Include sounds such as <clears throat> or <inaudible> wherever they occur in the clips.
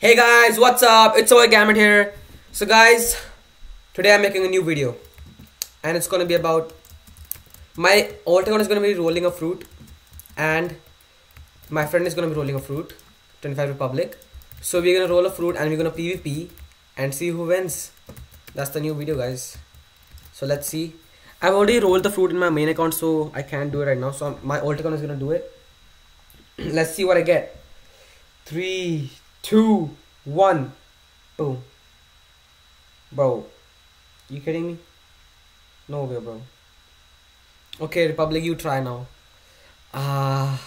Hey guys, what's up? It's Oy Gamiit here. So guys, today I'm making a new video. And it's gonna be about my alt account is gonna be rolling a fruit and my friend is gonna be rolling a fruit, 25 Republic. So we're gonna roll a fruit and we're gonna PvP and see who wins. That's the new video guys. So let's see. I've already rolled the fruit in my main account so I can't do it right now. So my alt account is gonna do it. <clears throat> let's see what I get. Three, two, one, boom. Bro, you kidding me? No way, bro. Okay, Republic, you try now. Ah,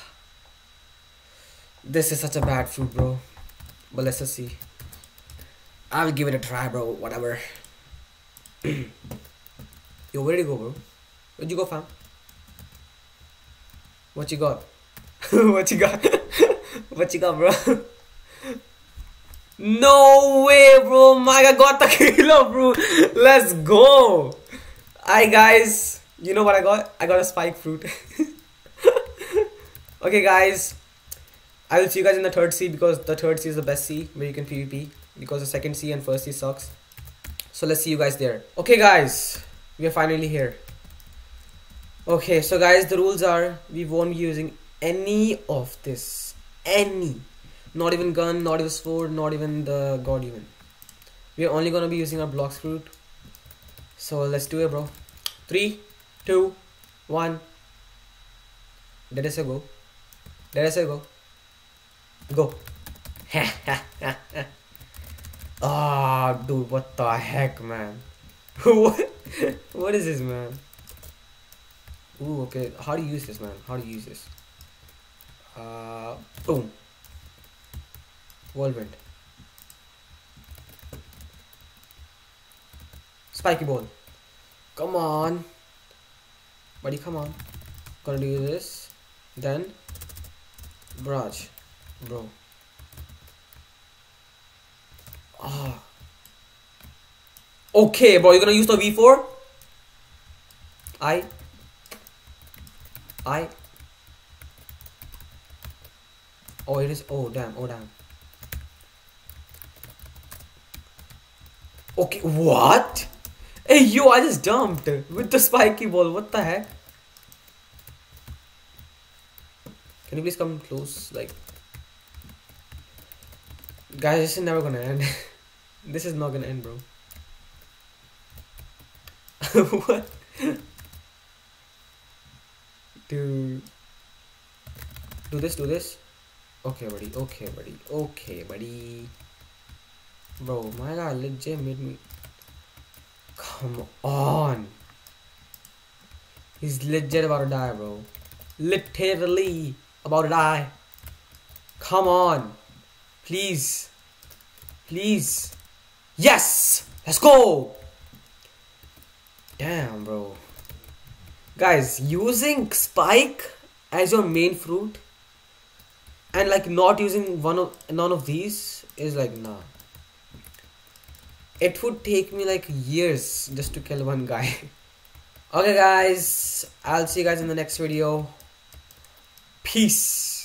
this is such a bad fruit, bro. But let's just see. I'll give it a try, bro. Whatever. <clears throat> Yo, where did you go, bro? Where'd you go, fam? What you got? <laughs> what you got? <laughs> what you got, bro? <laughs> No way, bro. My got the <laughs> kilo, bro. Let's go. Hi, guys. You know what I got? I got a spike fruit. <laughs> okay, guys. I will see you guys in the third Sea because the third Sea is the best Sea where you can PvP because the second Sea and first Sea sucks. So let's see you guys there. Okay, guys. We are finally here. Okay, so guys, the rules are we won't be using any of this. Any. Not even gun, not even sword, not even the Godhuman. We are only gonna be using our blox fruit. So let's do it bro. Three, two, one. Let us go. Let us go. Go. <laughs> Ah, dude, what the heck, man? <laughs> what? What is this, man? Ooh, okay. How do you use this, man? How do you use this? Uh, boom. Whirlwind. Spiky ball. Come on. Buddy, come on. Gonna do this. Then. Barrage. Bro. Ah. Okay, bro. You're gonna use the V4? I. I. Oh, it is. Oh, damn. Oh, damn. Okay, what? Hey, yo, I just dumped with the spiky ball. What the heck? Can you please come close? Like, guys, this is never gonna end. <laughs> this is not gonna end, bro. <laughs> what? Dude. Do this, do this. Okay, buddy. Okay, buddy. Okay, buddy. Bro, my guy legit made me. Come on. He's legit about to die, bro. Literally about to die. Come on. Please. Please. Yes! Let's go! Damn, bro. Guys, using Spike as your main fruit and like not using one of none of these is like nah it would take me like years just to kill one guy. <laughs> Okay guys. I'll see you guys in the next video. Peace